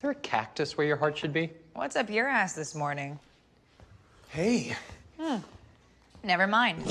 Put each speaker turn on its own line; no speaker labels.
there a cactus where your heart should be?
What's up your ass this morning?
Hey. Hmm.
Never mind.